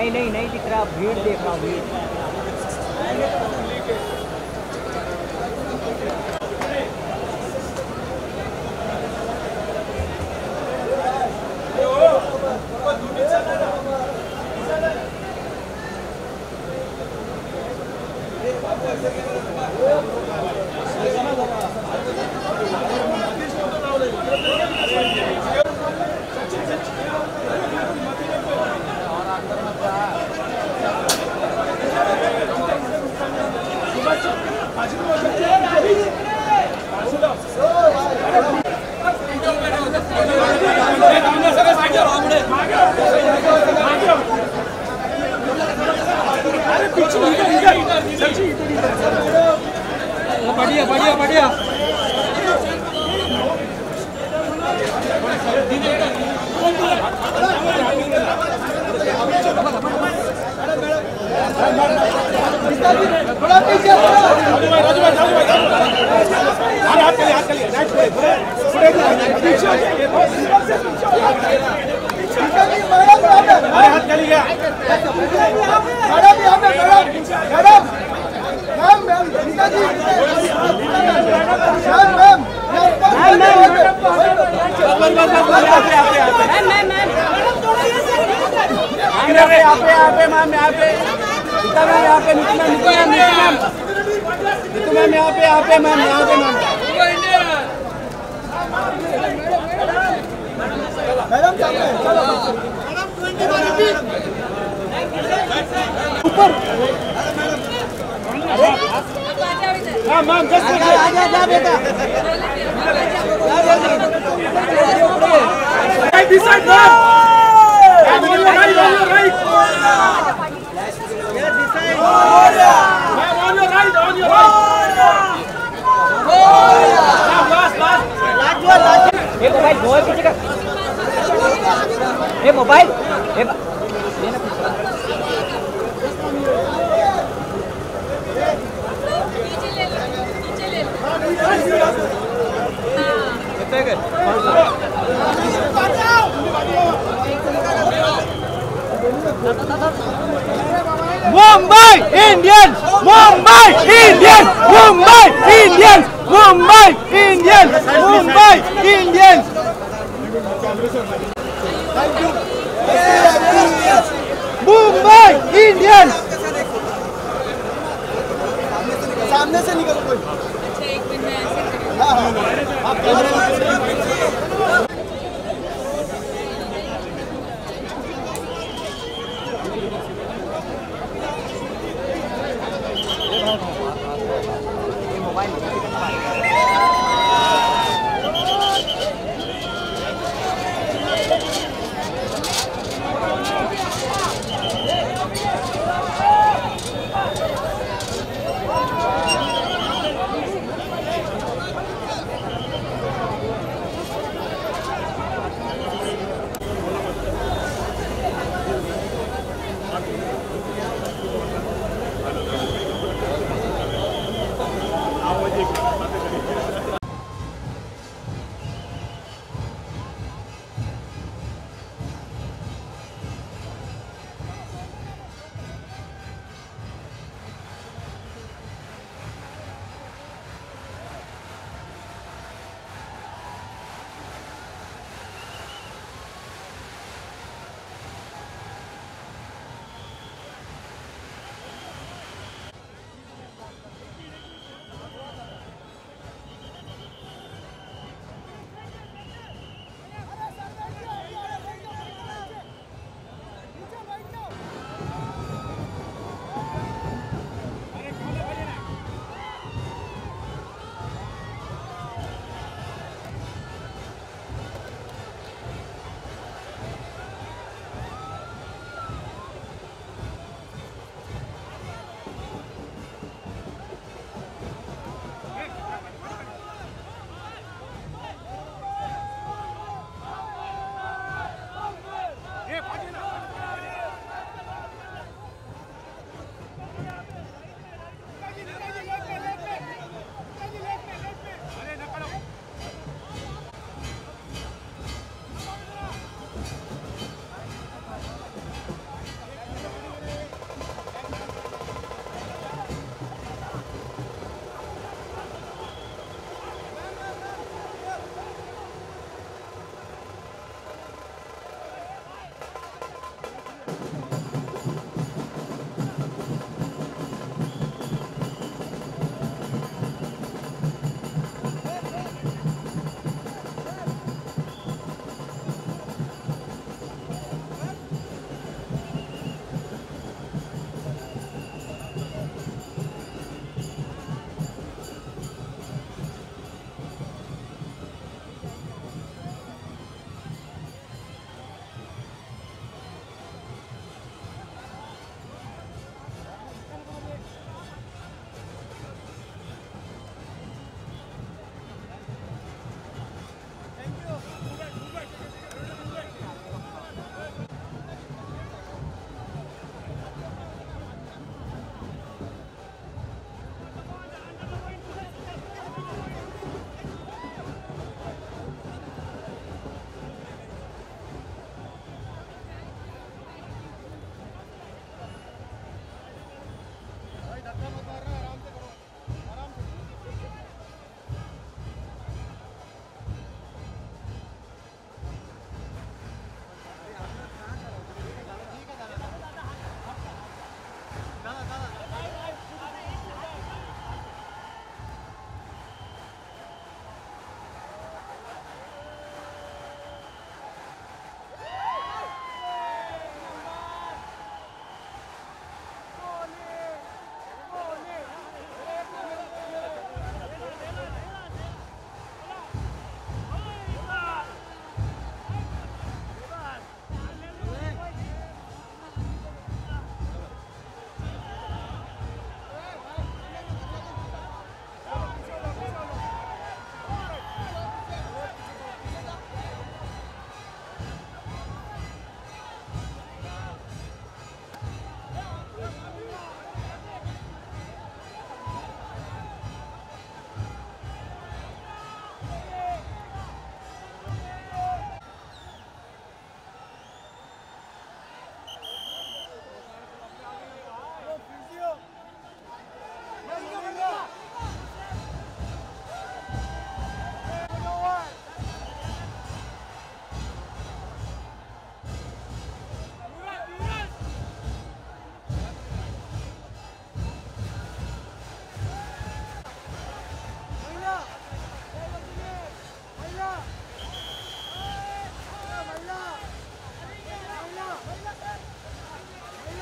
नहीं नहीं नहीं दिख रहा भीड़ देख रहा भीड़। यहाँ पे यहाँ पे मैम यहाँ पे गीता मैम यहाँ पे Neetu ma'am Neetu ma'am Neetu ma'am Neetu ma'am यहाँ पे यहाँ पे मैम यहाँ पे मैम हाँ मैम जस्ट आजा आजा बेटा right, this side, man. On your right, on your right. On your right, on your right. Last, one, last one. Mobile. Hey, mobile. Hey, Mumbai Indians! Mumbai Indians! Mumbai Indians! Mumbai Indians! Bye.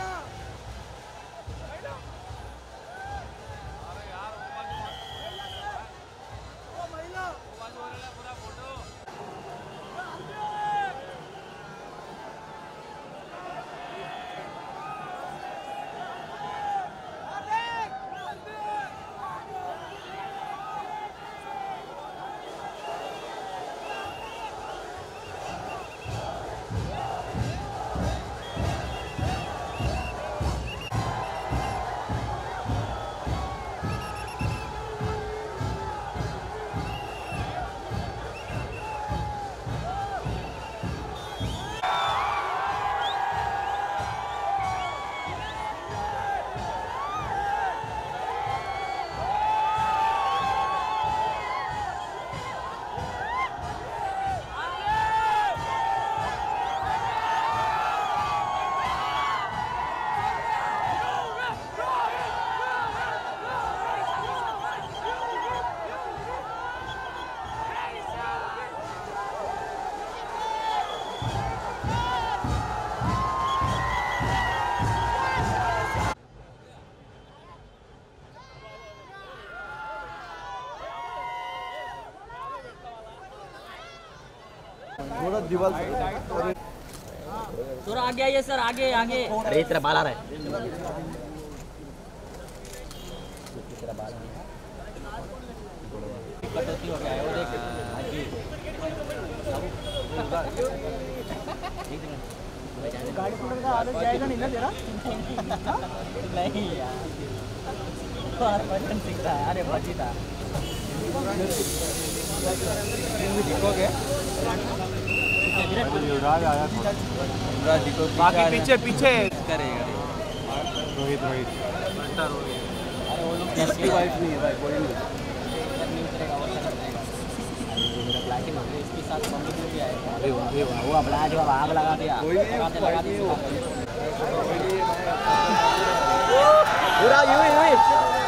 up! दीवार थोड़ा आगे आइए sir आगे आगे। अरे तेरा बाल आ रहा है। कटौती हो। गया है और एक गाड़ी पकड़ का आगे जाएगा नहीं ना तेरा नहीं यार भजन सीखता है अरे भजी था बाकी पीछे पीछे। रोहित रोहित। असली वाइफ नहीं है भाई कोई नहीं। वो अपना जो आग लगा दिया। लगाते लगाते पूरा यूँ यूँ।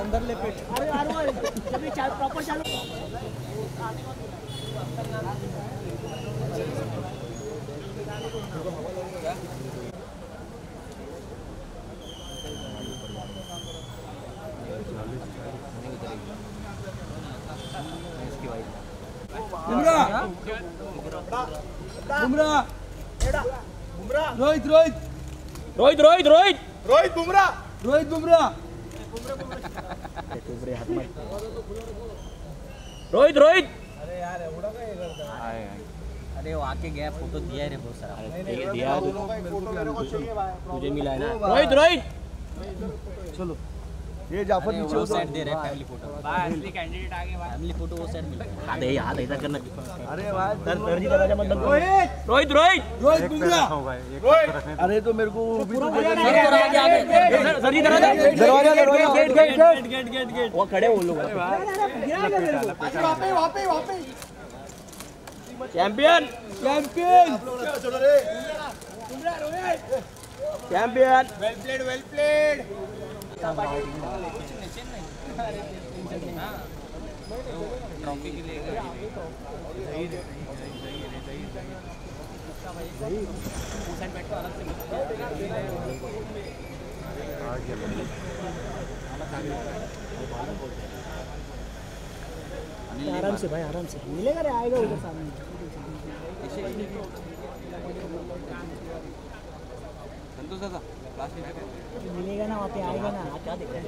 अंदर ले पेट। अरे यार वो जब ये प्रॉपर चालू रोहित रोहित। रोहित रोहित रोहित। रोहित बुमरा रोहित बुमराह। रोहित रोहित। अरे वो आके गया फ़ोटो दिया है रे बहुत सारा। दिया भाई। तुझे मिला है ना? रोहित रोहित। चलो। ये जाफ़र नीचे वो सेट दे रहे फैमिली फ़ोटो भाई असली कैंडिडेट आ गए फैमिली फ़ोटो वो सेट मिल है। हाथ ऐसा करना। अरे भाई दर दर्जी दरवाज़ा मत बंद रोहित! रोहित रोहित! रोहित बुमराह अरे तो मेरे को भी तो सर आगे आगे। दरवाज़ा दरवाज़ा दरवाज़ा। Gate gate gate. Gate gate gate वो खड़े वो लोग वहाँ पे वहाँ पे वहाँ पे चैंपियन चैंपियन चलो रे champion well played well played आराम से भाई आराम से। मिलेगा रे आएगा उधर सामने। संतोष दादा। मिलेगा ना वहाँ पे आएगा ना। क्या दिख रहा है।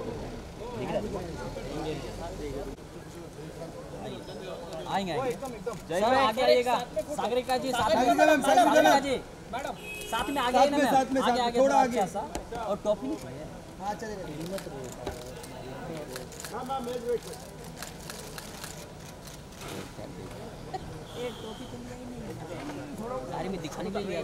आएँगे सर आगे आइएगा सागरिका जी साथ में सागरिका। जी साथ में आगे आइए ना साथ में, मैम। साथ में, आगे साथ में, थोड़ा आगे आगे। अच्छा सा। और टॉपी नहीं चाहिए हाँ चलेगा गाड़ी में दिखाने के लिए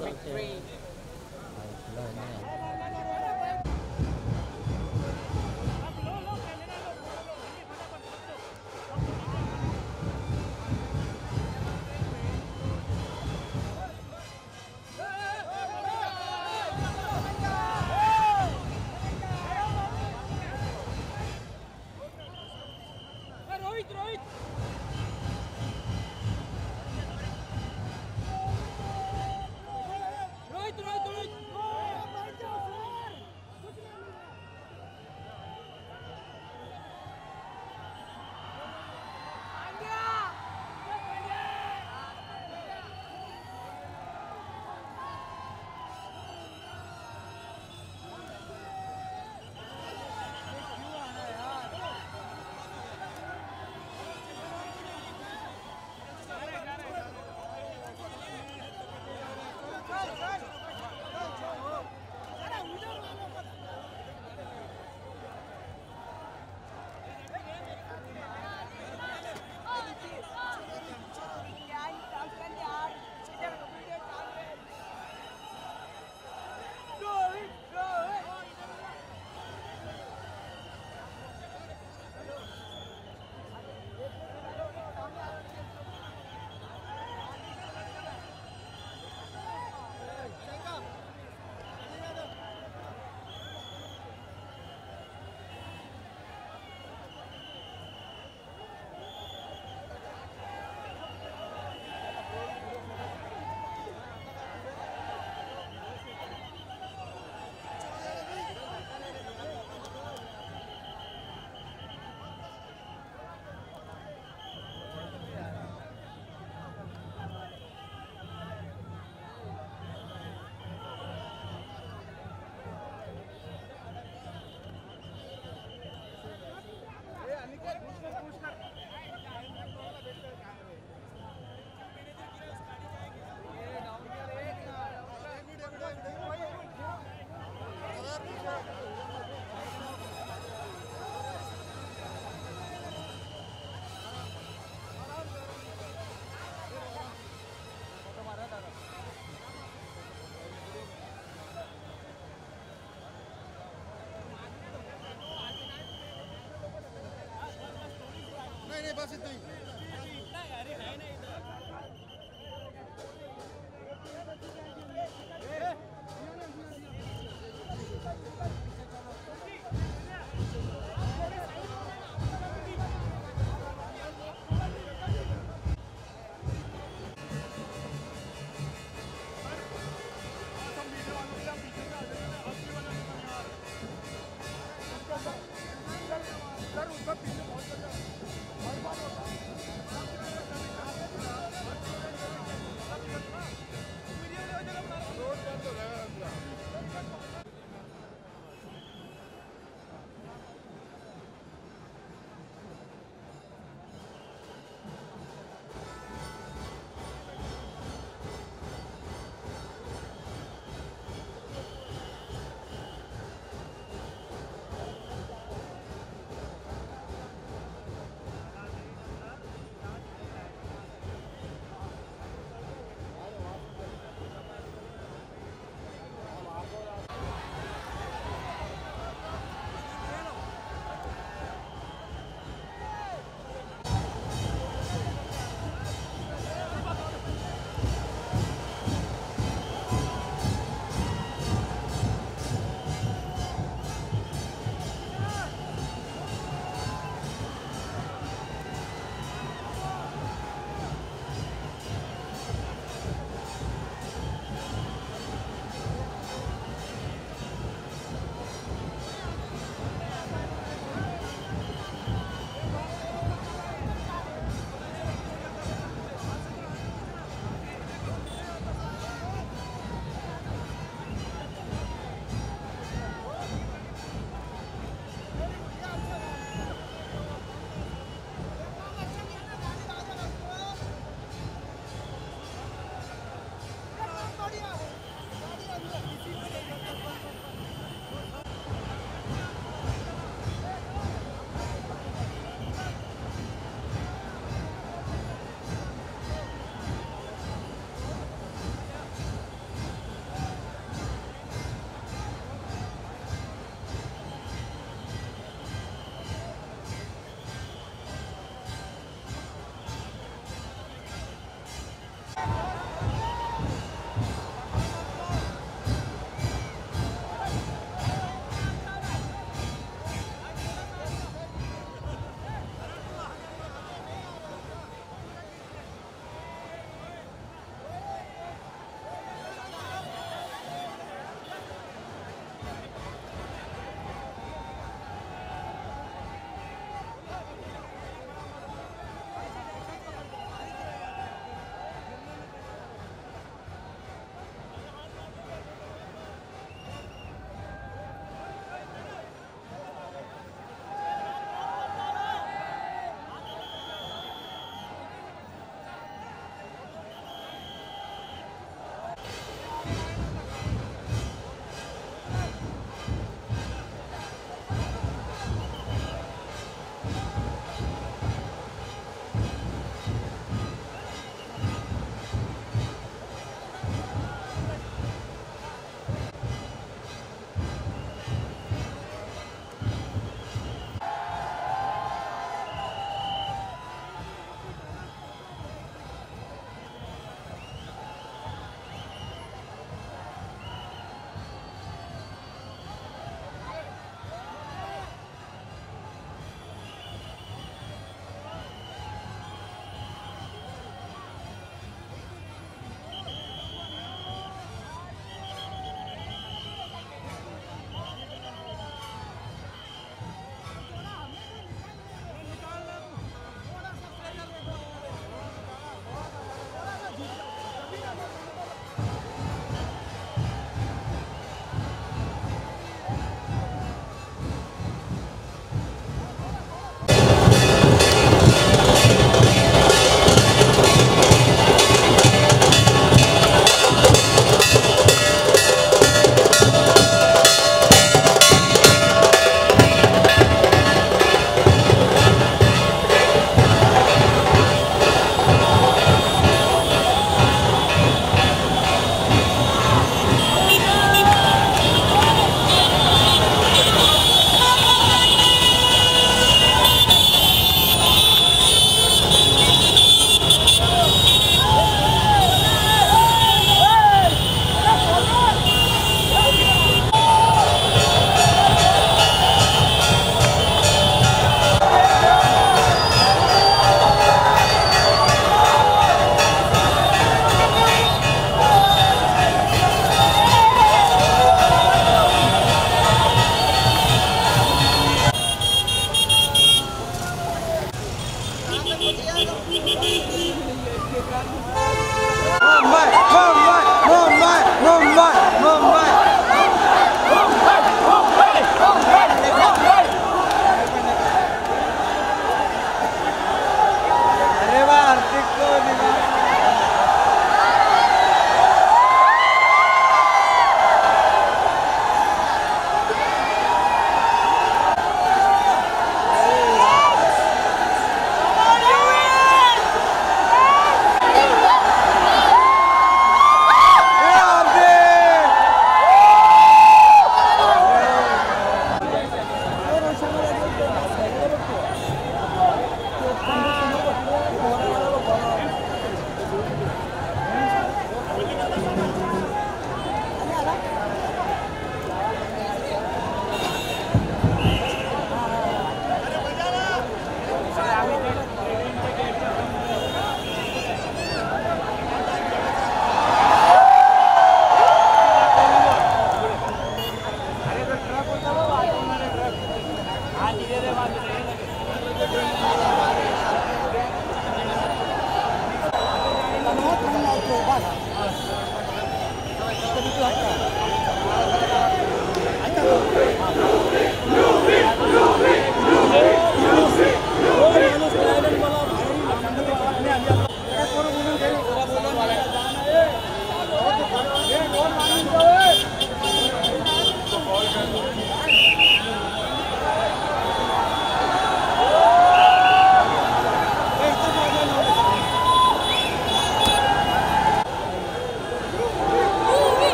রে বাসে তুই।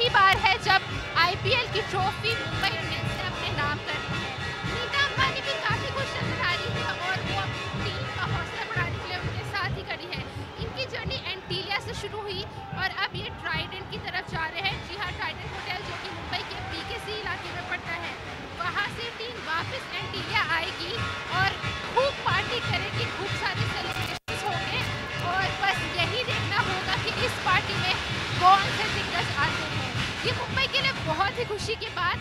पहली बार है जब आईपीएल की ट्रॉफी मुंबई इंडियंस ने अपने नाम कर दी है। नीता अंबानी भी काफ़ी खुश नज़र आ रही है और वो अपनी टीम का हौसला बढ़ाने के लिए उनके साथ ही खड़ी है। इनकी जर्नी एंटीलिया से शुरू हुई और अब ये ट्राइडेंट की तरफ़ जा रहे हैं। जी हाँ ट्राइडेंट होटल जो कि मुंबई के पी इलाके में पड़ता है। वहाँ से टीम वापस एंटीलिया खुशी के बाद